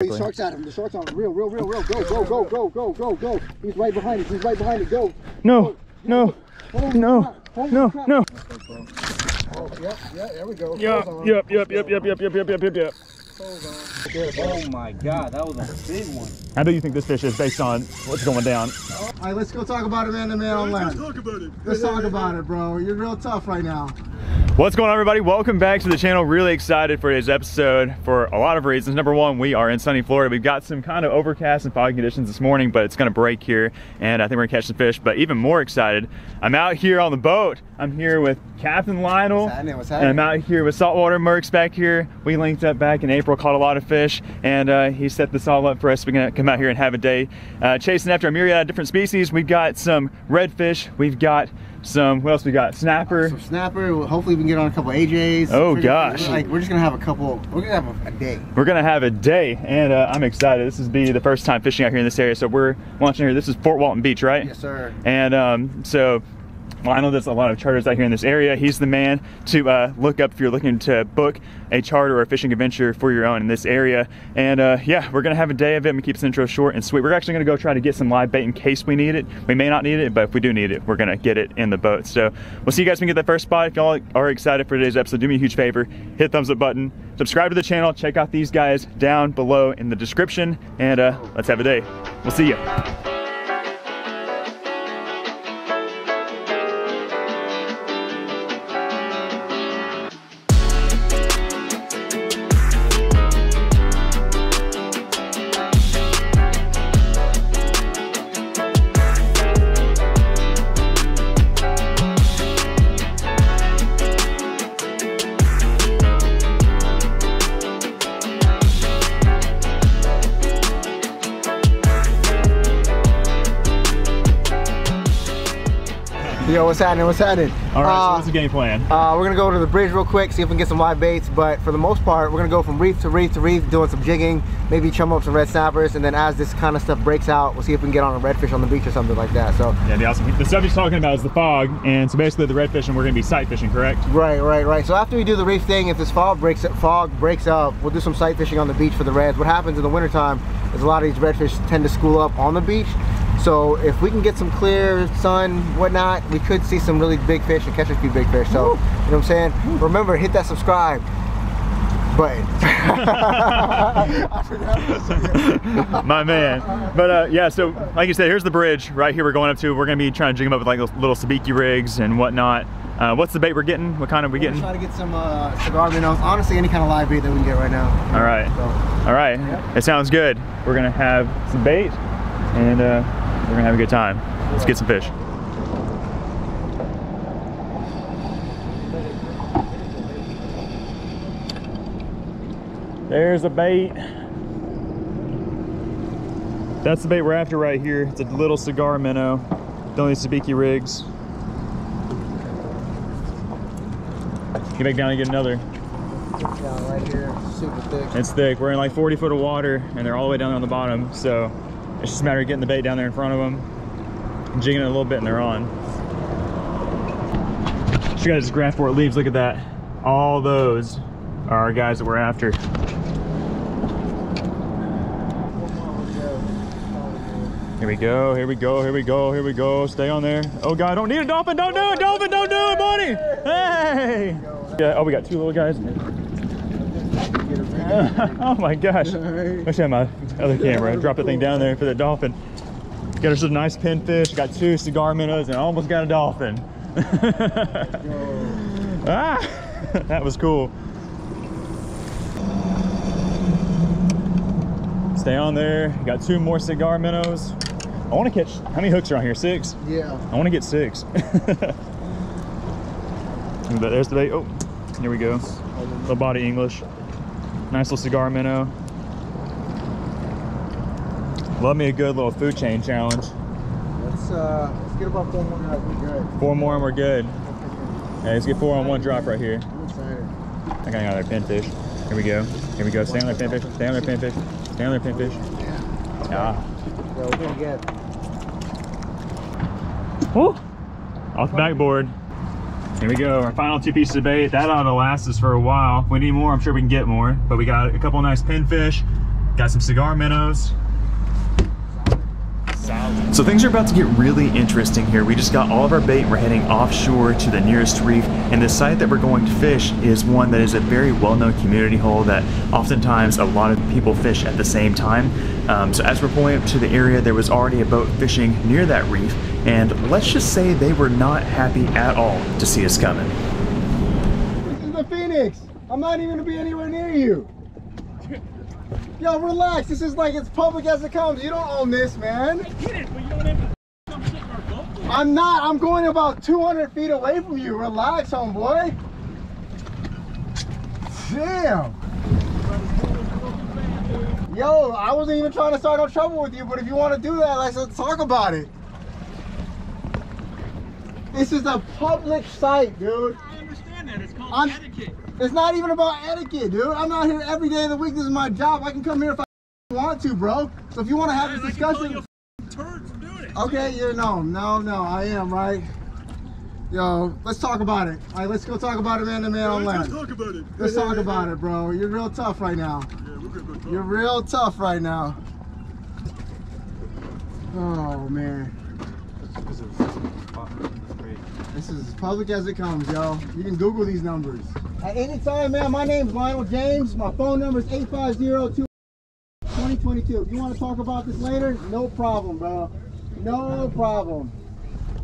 The shark's at him. The shark's on him. Real, real, real, real. Go, go, go, go, go, go, go. He's right behind us. He's right behind it. Go. No, no, Holy no, no, no. Oh, yep, yeah, there we go. Yep, yep, yep, yep, yep, yep, yep, yep, yep, yep, yep. Oh my god, that was a big one. How do you think this fish is based on what's going down? All right, let's go talk about it man to man on land. Talk about it. Let's talk about it, bro. You're real tough right now. What's going on everybody? Welcome back to the channel. Really excited for today's episode for a lot of reasons. Number one, we are in sunny Florida. We've got some kind of overcast and foggy conditions this morning, but it's gonna break here and I think we're gonna catch some fish. But even more excited, I'm out here on the boat. I'm here with Captain Lionel. What's happening? What's And I'm out here with Saltwater Mercs back here. We linked up back in April, caught a lot of fish, and uh, he set this all up for us. We're gonna come out here and have a day uh, chasing after a myriad of different species. We've got some redfish, we've got some, what else we got? Snapper. Some snapper. Hopefully, we can get on a couple AJs. Oh, We're- gosh. Like we're just gonna have a couple. We're gonna have a, a day. We're gonna have a day, and uh, I'm excited. This is be the first time fishing out here in this area. So we're launching here. This is Fort Walton Beach, right? Yes, sir. And um, so Lionel does a lot of charters out here in this area. He's the man to uh, look up if you're looking to book a charter or a fishing adventure for your own in this area. And uh, yeah, we're gonna have a day of it and keep this intro short and sweet. We're actually gonna go try to get some live bait in case we need it. We may not need it, but if we do need it, we're gonna get it in the boat. So we'll see you guys when we get that first spot. If y'all are excited for today's episode, do me a huge favor, hit thumbs up button, subscribe to the channel, check out these guys down below in the description, and uh, let's have a day. We'll see you. Yo, what's happening? What's happening? All right, so Uh, what's the game plan? Uh, we're gonna go to the bridge real quick, see if we can get some live baits. But for the most part, we're gonna go from reef to reef to reef, doing some jigging, maybe chum up some red snappers, and then as this kind of stuff breaks out, we'll see if we can get on a redfish on the beach or something like that. So, Yeah, the awesome. The stuff he's talking about is the fog, and so basically the redfish, fishing, we're gonna be sight fishing, correct? right, right, right. So after we do the reef thing, if this fog breaks fog breaks up, we'll do some sight fishing on the beach for the reds. What happens in the wintertime is a lot of these redfish tend to school up on the beach. So if we can get some clear sun, whatnot, we could see some really big fish and catch a few big fish. So, you know what I'm saying? Remember, hit that subscribe button. My man. But uh, yeah, so like you said, here's the bridge right here we're going up to. We're gonna be trying to jig them up with like little sabiki rigs and whatnot. Uh, what's the bait we're getting? What kind of we We're getting? trying to get some uh, cigar minnows. Honestly, any kind of live bait that we can get right now. All right. So, All right. It sounds good. We're gonna have some bait and uh, we're gonna have a good time. Let's get some fish. There's a bait. That's the bait we're after right here. It's a little cigar minnow. Don't need sabiki rigs. Get back down and get another. down right here, super thick. It's thick. We're in like 40 foot of water and they're all the way down there on the bottom. So it's just a matter of getting the bait down there in front of them, jigging it a little bit and they're on. Just got this graph where it leaves. Look at that. All those are our guys that we're after. Here we go, here we go, here we go, here we go. Stay on there. Oh God, don't need a dolphin, don't do it, dolphin, don't do it, buddy. Hey! Yeah, oh, we got two little guys. oh my gosh. Wish I had my other camera. Drop the thing down there for the dolphin. Got us a nice pinfish, got two cigar minnows, and I almost got a dolphin. ah, that was cool. Stay on there. Got two more cigar minnows. I want to catch, how many hooks are on here? Six? Yeah. I want to get six. but there's the bait. Oh, here we go. Little body English. Nice little cigar minnow. Love me a good little food chain challenge. Let's uh, let's get about four more guys. We're good. Four more and we're good. Hey, let's get four on one drop right here. I'm excited. I got another pinfish. Here we go. Here we go. Stay on there, pinfish. Stay on there, pinfish. Stay on there, pinfish. Ah. So we're gonna get Woo! Off the backboard. Here we go, our final two pieces of bait. That ought to last us for a while. If we need more, I'm sure we can get more. But we got a couple nice pinfish, Got some cigar minnows. So things are about to get really interesting here. We just got all of our bait and we're heading offshore to the nearest reef. And the site that we're going to fish is one that is a very well-known community hole that oftentimes a lot of people fish at the same time. Um, so as we're pulling up to the area, there was already a boat fishing near that reef. And let's just say they were not happy at all to see us coming. This is the Phoenix. I'm not even gonna be anywhere near you. Yo, relax. This is like as public as it comes. You don't own this, man. I'm not. I'm going about 200 feet away from you. Relax, homeboy. Damn. Yo, I wasn't even trying to start no trouble with you, but if you want to do that, let's, let's talk about it. This is a public site, dude. I understand that. It's called I'm- etiquette. It's not even about etiquette, dude. I'm out here every day of the week. This is my job. I can come here if I want to, bro. So if you want to have this Like you call discussion, you a turd for doing it. okay, you no, no, no, I am right. Yo, let's talk about it. All right, let's go talk about it man to man on land. talk about it. Let's talk about it, bro. You're real tough right now. Yeah, we're real tough. You're real tough right now. Oh man, this is as public as it comes, y'all. You can Google these numbers. At any time, man, my name's Lionel James. My phone number is 850-2022. If you want to talk about this later, no problem, bro. No problem.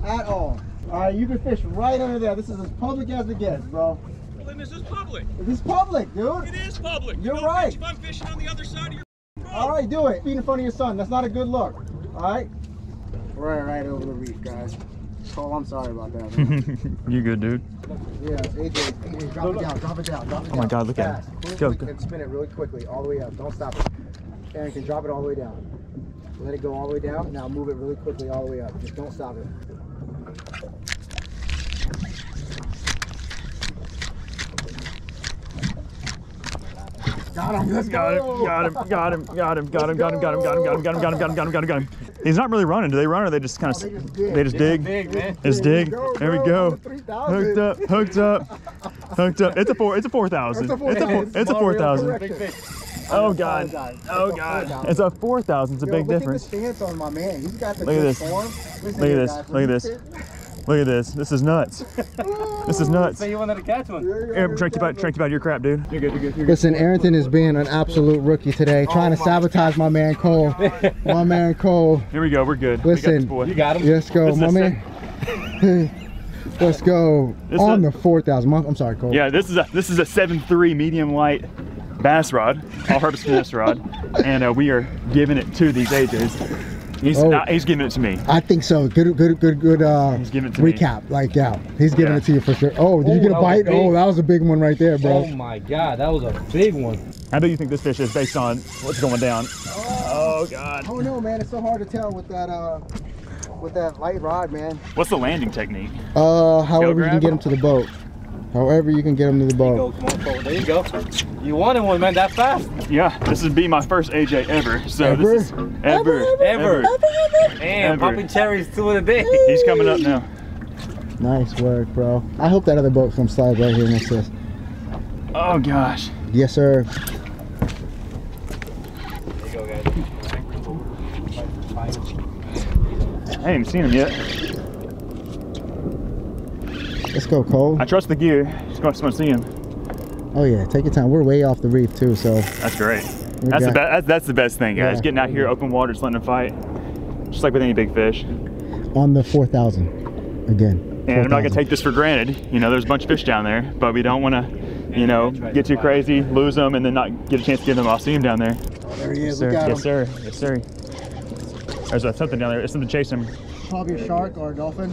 At all. All right, you can fish right under there. This is as public as it gets, bro. Well, then this is public. This is public, dude. It is public. You're you right. Fish if I'm fishing on the other side of your boat. All right, do it. Feet in front of your son. That's not a good look. All right. Right, right over the reef, guys. Oh, I'm sorry about that. You good, dude? yeah, AJ, AJ, drop it down, drop it down, drop it down. Oh my God, look at it. Go, go. And spin it really quickly, all the way up. Don't stop it. Aaron can drop it all the way down. Let it go all the way down. Now move it really quickly all the way up. Just don't stop it. Got him. Let's Got go. him, got him, got him, got him, got him, got him, got him, got him, got him, got him, got him, got him, got him, got him, got him. He's not really running. Do they run or they just kind oh, they just of dig. they just dig? Big. Just dig. There we bro. go. The 3,000. Hooked up, hooked up, hooked up. It's a four. It's a four thousand. It's a It's a four. It's a four thousand. Oh god. Oh, oh god. It's a four thousand. It's a big difference. At the stance on my man. He's got the Look at this. Look at this. Look at this. Look at this. This is nuts. This is nuts. So you wanted to catch one? Aaron, strength about strength about your crap, dude. You're good. You're good. You're good. Listen, Arinton is being an absolute rookie today, trying to sabotage my man Cole. my man Cole. Here we go. We're good. We got Listen. boy. You got him. Let's go, This my man. Let's go This on is- the 4,000. My- I'm sorry, Cole. Yeah, this is a this is a seven three medium light bass rod, all-purpose bass rod, and uh, we are giving it to these AJs. He's Oh. not, he's giving it to me. I think so. Good, good, good, good. Uh, He's giving it to me. recap. Like, yeah, he's giving Yeah. it to you for sure. Oh, did Oh, you get a bite? big. Oh, that was a big one right there, bro. Oh my god, that was a big one. How do you think this fish is based on what's going down? Oh God. Oh no, man, it's so hard to tell with that uh, with that light rod, man. What's the landing technique? Uh, however you can get him? him to the boat. However you can get him to the Go, boat. come on, There you go. You wanted one, man, that fast. Yeah, this would be my first AJ ever. So Ever? this is ever, Ever. Damn, Ever. popping cherries two in a day. He's coming up now. Nice work, bro. I hope that other boat comes slide right here next to us. Oh gosh. Yes, sir. There you go, guys. I ain't even seen him yet. Let's go, Cole. I trust the gear. Just want to see him. Oh yeah, take your time. We're way off the reef too, so That's great. We That's the got- best. That's, that's the best thing, guys. Yeah. Getting out here, open water, just letting them fight. Just like with any big fish. on the 4,000 again. And I'm not gonna take this for granted. You know, there's a bunch of fish down there, but we don't want to, you know, get too crazy, lose them, and then not get a chance to get them. I'll see them down there. Oh, there he is. Sir. Look at Yes, sir. Yes, sir. There's uh, something down there. There's something chasing him. Probably a shark or a dolphin.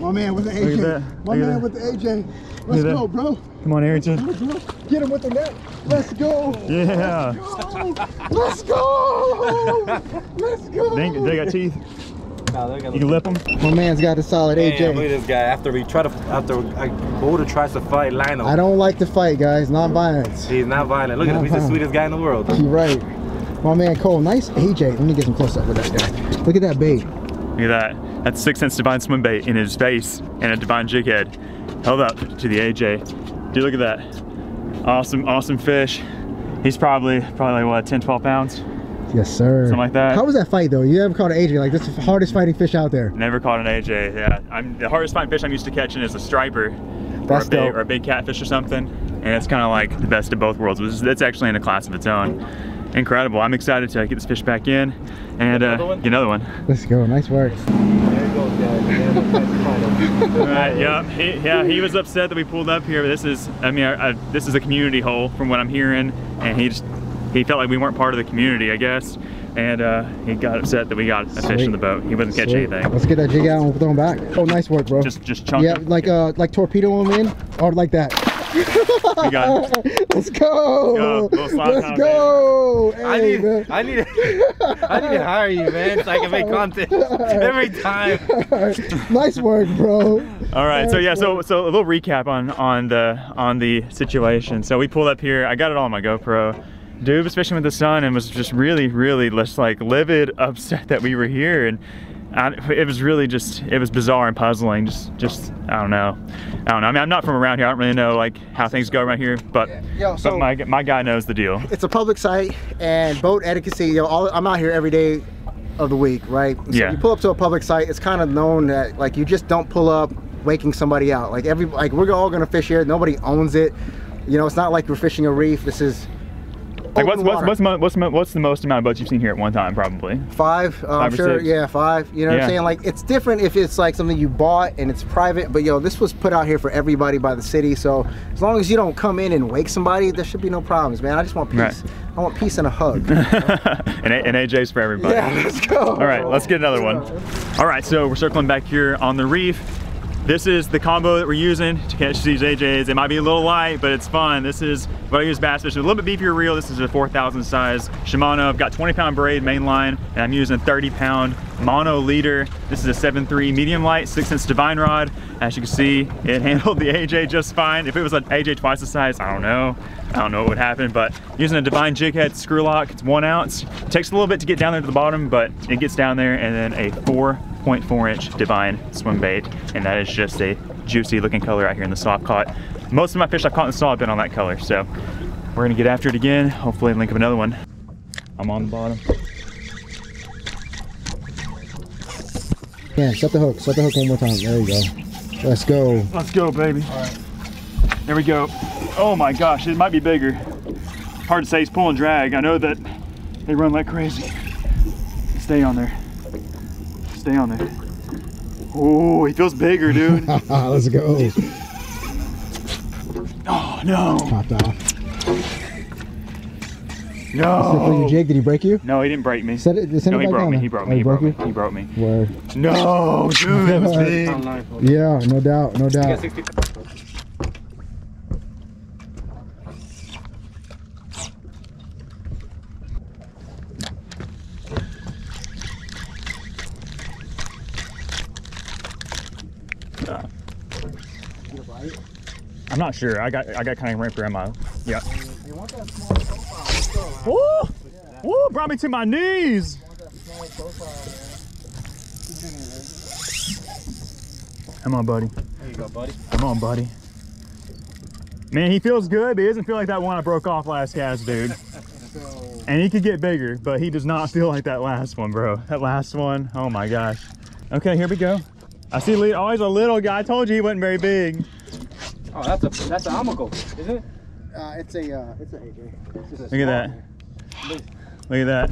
My man with the Look at AJ. that. My Look man that. with the AJ. Let's go, bro. Come on, Arinton. Get him with the net. Let's go. Yeah. Let's go. Let's go. They, ain't- they got teeth. No, You can lip them. My man's got a solid Damn, look at this guy. After we try to, after a boulder tries to fight Lionel, I don't like to fight, guys. Non-violence. he's not violent. Look at him. He's the Uh-huh. sweetest guy in the world. You're right. My man Cole, nice AJ. Let me get some close up with that guy. Look at that bait. Look at that. That's 6th Sense divine swim bait in his face and a divine jig head held up to the AJ. Dude, look at that. Awesome, awesome fish. He's probably, probably what, 10, 12 pounds? Yes, sir. Something like that. How was that fight though? You ever caught an AJ? Like this is the hardest fighting fish out there. Never caught an AJ, yeah. I'm The hardest fighting fish I'm used to catching is a striper. That's or, a big, or a big catfish or something. And it's kind of like the best of both worlds. It's, it's actually in a class of its own. Incredible. I'm excited to get this fish back in and uh, Another get another one. Let's go. Nice work. There you go, Dad. Right, yeah, he, yeah, he was upset that we pulled up here. But this is, I mean, I, I, this is a community hole from what I'm hearing, and he just, he felt like we weren't part of the community, I guess, and uh, he got upset that we got a fish in the boat. He wasn't catching Sweet. anything. Let's get that jig out and throw him back. Oh, nice work, bro. Just, just chunk. yeah, like uh, like torpedo him in, or like that. We got Let's go. Go. Little slide Let's pound, go. I need, man. I need, to, I need to hire you, man, so I can make content every time. nice work, bro. All right, so yeah, so so a little recap on on the on the situation. So we pulled up here. I got it all on my GoPro. Dude was fishing with the sun and was just really, really just like livid, upset that we were here, and I, it was really just it was bizarre and puzzling. Just just I don't know, I don't know. I mean, I'm not from around here. I don't really know like how things go around here, but Yo, so- but my my guy knows the deal. It's a public site and boat etiquette. You know, all, I'm out here every day of the week, right? So Yeah. You pull up to a public site. It's kind of known that like you just don't pull up waking somebody out. Like every like we're all gonna fish here. Nobody owns it. You know, it's not like we're fishing a reef. This is Like what's what's what's, what's what's the most amount of boats you've seen here at one time? Probably. Five, uh, I'm sure. six? Yeah, five. You know what I'm saying? Like it's different if it's like something you bought and it's private. But yo, this was put out here for everybody by the city. So as long as you don't come in and wake somebody, there should be no problems, man. I just want peace. Right. I want peace and a hug. and, A- and AJ's for everybody. yeah, let's go. All right, let's get another one. All right, so we're circling back here on the reef. This is the combo that we're using to catch these AJs. It might be a little light, but it's fun. This is what I use bass fishing. A little bit beefier reel. This is a 4,000 size Shimano. I've got 20 pound braid main line, and I'm using 30 pound mono leader. This is a 7.3 medium light, 6 inch divine rod. As you can see, it handled the AJ just fine. If it was an AJ twice the size, I don't know. I don't know what would happen, but using a Divine jig head screw lock, it's one ounce. It takes a little bit to get down there to the bottom, but it gets down there and then a 4.4 inch Divine swim bait. And that is just a juicy looking color out here in the soft caught. Most of my fish I've caught in the saw have been on that color. So we're gonna get after it again. Hopefully link up another one. I'm on the bottom. Yeah, set the hook. Set the hook one more time. There you go. Let's go. Let's go, baby. Alright. There we go. Oh my gosh, it might be bigger. Hard to say, he's pulling drag. I know that they run like crazy. Stay on there. Stay on there. Oh, he feels bigger, dude. Let's go. Oh no, Popped off. For your no. jig, did he break you? No, he didn't break me. Set it. Send No, it he back broke me. there. He broke Oh, me. He broke me. He broke me. Word. No, dude, that was big. Yeah, no doubt, no doubt. I'm not sure. I got I got kind of ramped around my yeah. You want that small profile? Let's go. Woo! Woo! Brought me to my knees. want that small profile, man. Come on, buddy. There you go, buddy. Come on, buddy. Man, he feels good, but he doesn't feel like that one I broke off last cast, dude. And he could get bigger, but he does not feel like that last one, bro. That last one, oh my gosh. Okay, here we go. I see li- always a little guy. I told you he wasn't very big. Oh, that's a that's an Almaco, isn't it? uh, it's a, uh, it's an AJ. A Look at that. small Look at that.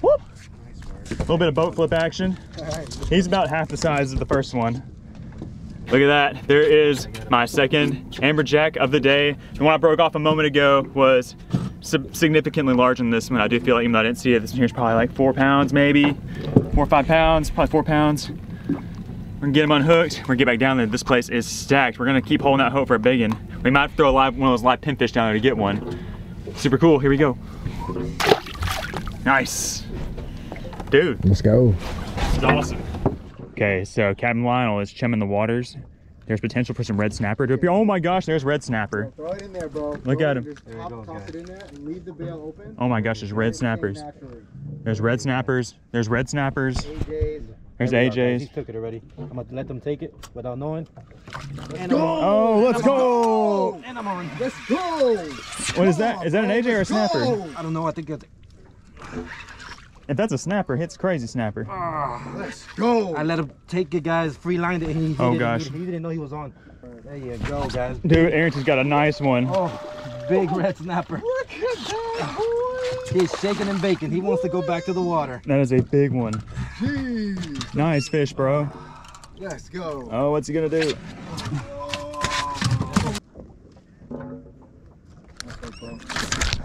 Whoop! A little bit of boat flip action. He's about half the size of the first one. Look at that. There is my second amberjack of the day. The one I broke off a moment ago was significantly larger than this one. I do feel like, even though I didn't see it, this one here's probably like four pounds, maybe. Four or five pounds, probably four pounds. We're gonna get him unhooked. We're gonna get back down there. This place is stacked. We're gonna keep holding out hope for a big one. We might throw a live, one of those live pinfish down there to get one. Super cool. Here we go. Nice. Dude, Let's go. it's awesome. Okay, so Captain Lionel is chumming the waters. There's potential for some red snapper to appear. Oh my gosh, there's red snapper. Throw it in there, bro. Look Throw at him. Just There you top- go, toss guys. it in there and leave the bail open. Oh my gosh, there's red Let it stay snappers. There's red snappers. There's red snappers. AJs, There's There we guys. AJ's. He took it already. I'm gonna let them take it without knowing. And go. I'm. Oh, let's go! And I'm on. Let's go. What is that? Is that an AJ or a snapper? I don't know. I think it's. If that's a snapper, it's crazy snapper. Ah, let's go. I let him take it, guys. Free lined it. And he, he Oh, didn't, gosh. He, he didn't know he was on. There you go, guys. Dude, Arinton's got a nice one. Oh, big red snapper. Look at that, boy. He's shaking and baking. He wants to go back to the water. That is a big one. Jeez. Nice fish, bro. Let's go. Oh, what's he gonna do?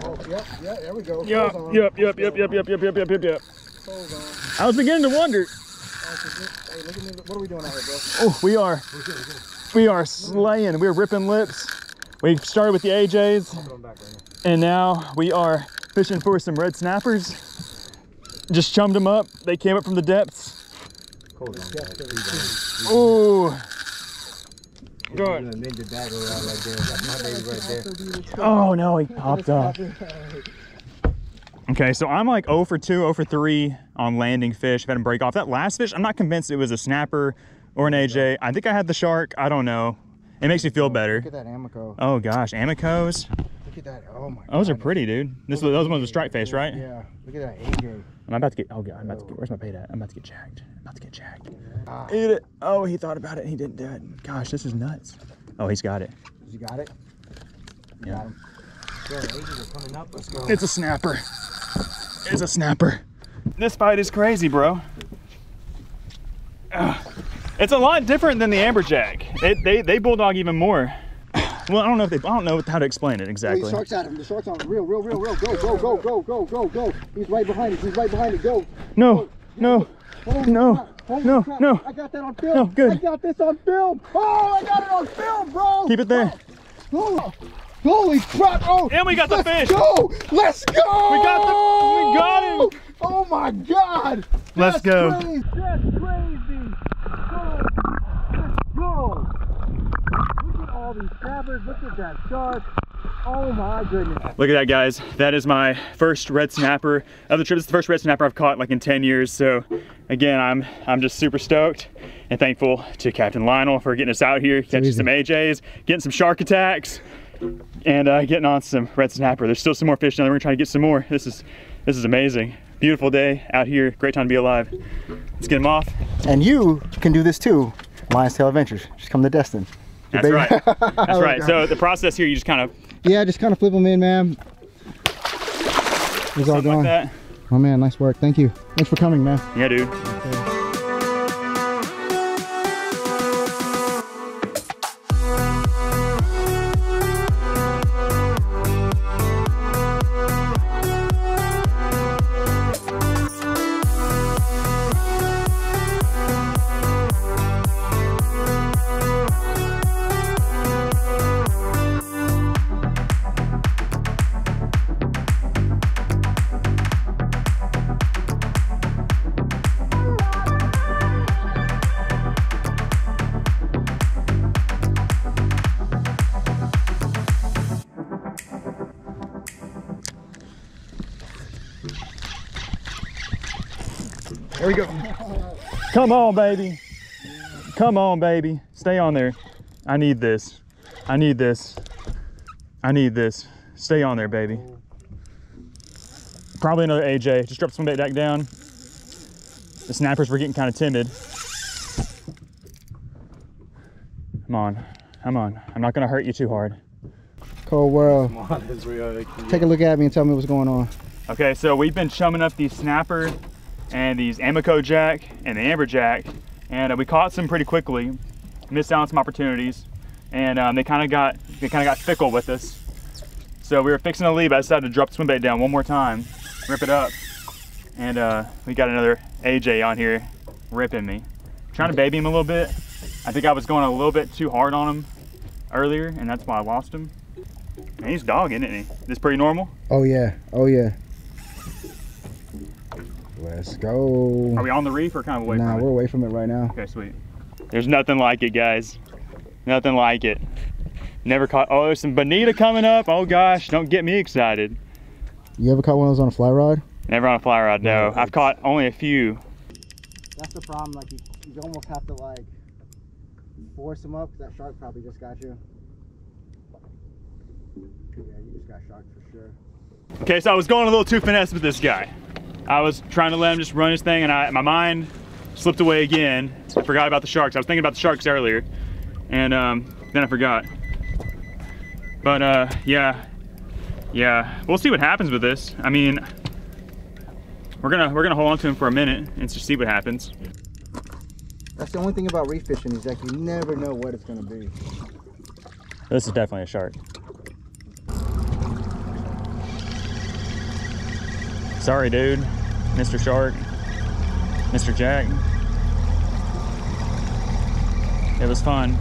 Oh, yep, yeah, there we go. Yep, yep, yep, yep, yep, yep, yep, yep, yep, yep, yep. Clothes on. I was beginning to wonder. Hey, look at me. What are we doing out here, bro? Oh, we are, we are slaying. We're ripping lips. We started with the AJs, and now we are fishing for some red snappers. Just chummed them up. They came up from the depths. Oh. Good. Ninja dagger out right there. That's my baby right there. Oh no, he popped off. Okay, so I'm like 0 for 2, 0 for 3 on landing fish. I've had him break off. That last fish, I'm not convinced it was a snapper or an AJ. I think I had the shark. I don't know. It makes me feel better. Look at that Almaco. Oh gosh, almacos. At that. Oh my. Those are pretty, dude. This those ones with striped face, right? Yeah. Look at that AJ. I'm about to get. Oh god, I'm about to get. Where's my bait at? I'm about to get jacked. I'm about to get jacked. Ah. Eat it. Oh, he thought about it. and He didn't do it. Gosh, this is nuts. Oh, he's got it. You got it? Yeah. Got him. Yo, the are coming up. Let's go. It's a snapper. It's a snapper. This fight is crazy, bro. Ugh. It's a lot different than the amberjack. It, they they bulldog even more. Well, I don't know if they. I don't know how to explain it exactly. shark's at him. The shark's on. him. Real, real, real, real. Go, go, go, go, go, go, go. He's right behind it. He's right behind it. Go. No, no. No. Holy no, crap. no. I got that on film. No, good. I got this on film. Oh, I got it on film, bro. Keep it there. Oh. oh, holy crap. Oh. And we got the let's fish. go. Let's go. We got the- we got him. Oh my God. Let's That's go. Crazy. That's crazy. Go. Let's go. Look at all these snappers. Look at that shark. Oh my goodness. Look at that, guys. That is my first red snapper of the trip. This is the first red snapper I've caught like in 10 years. So again, I'm I'm just super stoked and thankful to Captain Lionel for getting us out here, catching easy. some AJs, getting some shark attacks, and uh, getting on some red snapper. There's still some more fish down there. We're trying to get some more. This is this is amazing. Beautiful day out here. Great time to be alive. Let's get them off. And you can do this too. Lion's Tale Adventures. Just come to Destin. That's baby- right. That's right. So the process here, you just kind of Yeah, just kind of flip them in, man. It's all something like. Oh man, nice work. Thank you. Thanks for coming, man. Yeah, dude. There we go. Come on, baby. Come on, baby. Stay on there. I need this. I need this. I need this. Stay on there, baby. Probably another AJ. Just drop some bait back down. The snappers were getting kind of timid. Come on. Come on. I'm not going to hurt you too hard. Cold world. Come on, Israel. Take a look at me and tell me what's going on. Okay, so we've been chumming up these snapper and these Almaco jack and the amberjack, and uh, we caught some pretty quickly. Missed out on some opportunities, and um, they kind of got they kind of got fickle with us. So we were fixing to leave. I decided to drop the swim bait down one more time, rip it up, and uh, we got another AJ on here ripping me, trying to baby him a little bit. I think I was going a little bit too hard on him earlier, and that's why I lost him. And he's dogging, isn't he? This pretty normal. Oh yeah. Oh yeah. Let's go. Are we on the reef or kind of away nah, from it? we're away from it right now. Okay, sweet. There's nothing like it, guys. Nothing like it. Never caught. Oh, there's some bonita coming up. Oh gosh, don't get me excited. You ever caught one of those on a fly rod? Never on a fly rod. No, No, I've caught only a few. That's the problem. Like you, you almost have to like force them up. 'cause that shark probably just got you. Yeah, you just got sharked for sure. Okay, so I was going a little too finesse with this guy. I was trying to let him just run his thing, and I, my mind slipped away again. I forgot about the sharks. I was thinking about the sharks earlier, and um, then I forgot. But uh, yeah, yeah, we'll see what happens with this. I mean, we're gonna we're gonna hold on to him for a minute and just see what happens. That's the only thing about reef fishing is that you never know what it's gonna be. This is definitely a shark. Sorry, dude. Mr. Shark. Mr. Jack. It was fun.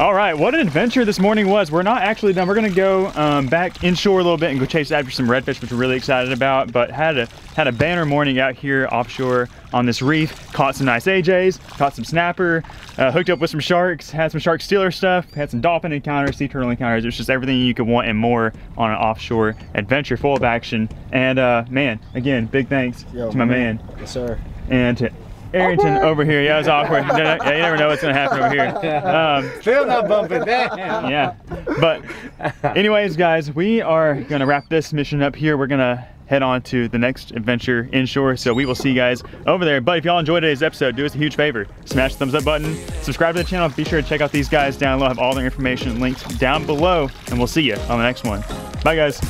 All right, what an adventure this morning was. We're not actually done. We're gonna go um, back inshore a little bit and go chase after some redfish, which we're really excited about. But had a had a banner morning out here offshore on this reef. Caught some nice AJs, caught some snapper, uh, hooked up with some sharks, had some shark stealer stuff, had some dolphin encounters, sea turtle encounters. It was just everything you could want and more on an offshore adventure full of action. And uh, man, again, big thanks Yo, to my man Yes, sir. and to Arinton over here. Yeah, it was awkward. yeah, you never know what's gonna happen over here. Um, Still not bumping. Damn. yeah. But anyways, guys, we are gonna wrap this mission up here. We're gonna head on to the next adventure inshore. So we will see you guys over there. But if y'all enjoyed today's episode, do us a huge favor. Smash the thumbs up button, subscribe to the channel, be sure to check out these guys down below. I have all their information linked down below, and we'll see you on the next one. Bye guys.